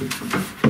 はい。